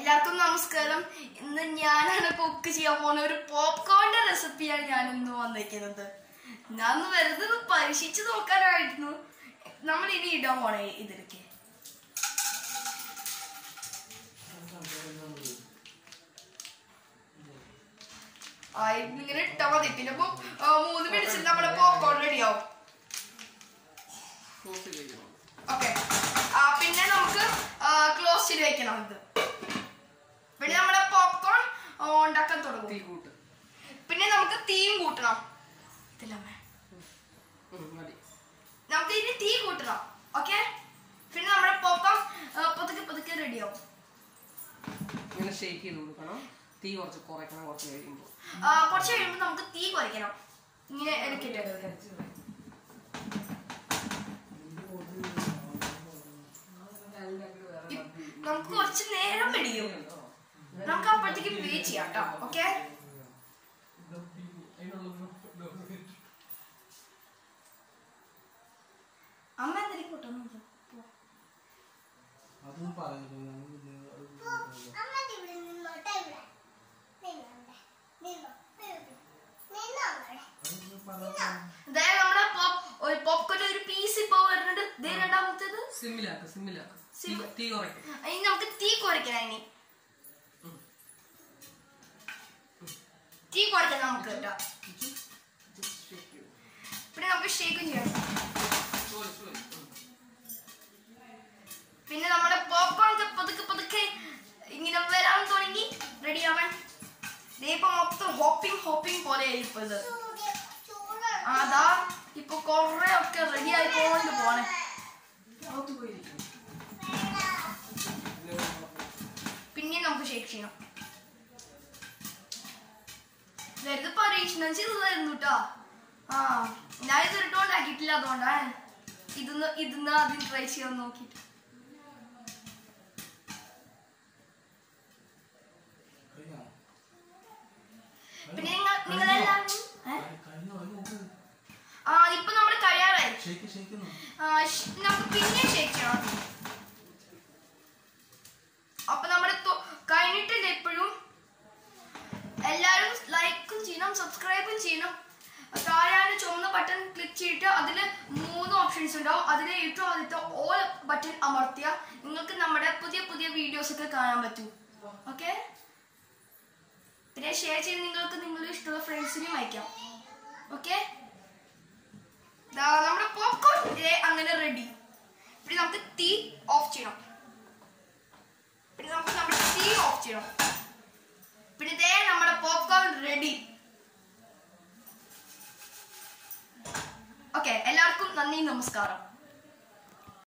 എല്ലാവർക്കും നമസ്കാരം. ഇന്ന് ഞാനാണ് കുക്ക് ചെയ്യാൻ പോണ ഒരു പോപ്കോണിന്റെ റെസിപ്പിയാണ് ഞാൻ ഇന്ന് വന്നിരിക്കുന്നത്. ഞാൻ വെറുതെ ഒന്ന് പരീക്ഷിച്ച് നോക്കാനായിരുന്നു. നമ്മൾ ഇനി ഇടാൻ പോണേ ഇതിലേക്ക്. ഇങ്ങനെ ഇട്ടാ മതി. പിന്നെ മൂന്ന് മിനിറ്റ് നമ്മുടെ പോപ്കോൺ റെഡിയാവും ഓക്കെ പിന്നെ നമുക്ക് ക്ലോസ് ചെയ്ത് വെക്കണം ഇത് പിന്നെ നമ്മുടെ പോപ്കോൺ ഉണ്ടാക്കാൻ തീ കൂട്ട്. പിന്നെ നമുക്ക് തീയും കൂട്ടണം. ഇതിലമ്മേ. ഉം, മതി. നമുക്ക് ഇനി തീ കൂട്ടണം. ഓക്കെ? പിന്നെ നമ്മുടെ പോപ്കോൺ പതുക്കെ പതുക്കെ റെഡിയാവും. ഇങ്ങനെ ഷേക്ക് ചെയ്ത് കൊടുക്കണം. തീ കുറച്ച് കുറയ്ക്കണം കുറച്ച് കഴിയുമ്പോൾ കുറച്ച് കഴിയുമ്പോൾ നമുക്ക് തീ കുറയ്ക്കണം. ഇങ്ങനെ എടുക്കിട്ട് നമുക്ക് കുറച്ച് നേരം പിടിക്കും. നമുക്ക് അപ്പോഴത്തേക്ക് വെയിറ്റ് ചെയ്യാം കേട്ടോ. ഓക്കെ അമ്മ എന്തെങ്കിലും കൂട്ടൊന്നും അതും പറയുന്നു അമ്മ ഇവിടെ നിന്നോട്ടെ ഇവിടെ. നിന്നോട്ടെ നിന്നോ നിന്നോ നമ്മുടെ പോപ്പ് ഒരു പോപ്കോൺ ഒരു പീസ് ഇപ്പൊ വരുന്നുണ്ട്. രണ്ടാമത്തേത്? സിമ്മിലാക്ക് സിമ്മിലാക്ക്. തീ നമുക്ക് തീ കുറയ്ക്കണം ഇനി. നമുക്ക് കേട്ടോ പിന്നെ നമുക്ക് ഷേക്കും ചെയ്യണം പിന്നെ നമ്മുടെ പോപ്കോൺ പതുക്കെ പതുക്കെ ഇങ്ങനെ വരാൻ തുടങ്ങി. റെഡി ആവാൻ ഇപ്പൊ മൊത്തം ഹോപ്പിംഗ് ഹോപ്പിംഗ് പോലെ ഇപ്പൊ ഇത്. അതാ ഇപ്പൊ കൊറേ ഒക്കെ റെഡി ആയി പോകണ്ട് പോണേ പിന്നെ നമുക്ക് ഷേക്ക് ചെയ്യണം. വെറുതെ പരീക്ഷണം ചെയ്തതായിരുന്നു കേട്ടോ ആ ഞാൻ ഇത് ഇട്ടുകൊണ്ടാക്കിയിട്ടില്ല അതുകൊണ്ടാണ് ഇതൊന്ന് ഇതിന്ന് ആദ്യം ട്രൈ ചെയ്യാൻ നോക്കിട്ട് പിന്നെ നിങ്ങൾ നിങ്ങളെല്ലാവരും ആ ഇപ്പൊ നമ്മൾ കഴിയാറായി. നമുക്ക് പിന്നെ ഷേക്ക് ചെയ്യണം ക്ലിക്ക് അതിൽ മൂന്ന് ഓപ്ഷൻസ് ഉണ്ടാവും. അതിൽ ഏറ്റവും ആദ്യത്തെ ഓൾ ബട്ടൺ അമർത്തിയ നിങ്ങൾക്ക് നമ്മുടെ പുതിയ പുതിയ വീഡിയോസ് ഒക്കെ കാണാൻ പറ്റും. ഓക്കെ പിന്നെ ഷെയർ ചെയ്ത് നിങ്ങൾക്ക് നിങ്ങളുടെ ഇഷ്ടമുള്ള ഫ്രണ്ട്സിനും അയക്കാം. ഓക്കെ നമ്മുടെ പോപ്കോൺ അങ്ങനെ റെഡി പിന്നെ നമുക്ക് തീ ഓഫ് ചെയ്യണം. പിന്നെ നമുക്ക് നമ്മുടെ തീ ഓഫ് ചെയ്യണം. പിന്നെ ദേ നമ്മുടെ പോപ്കോൺ റെഡി ഓക്കെ എല്ലാവർക്കും നന്ദി നമസ്കാരം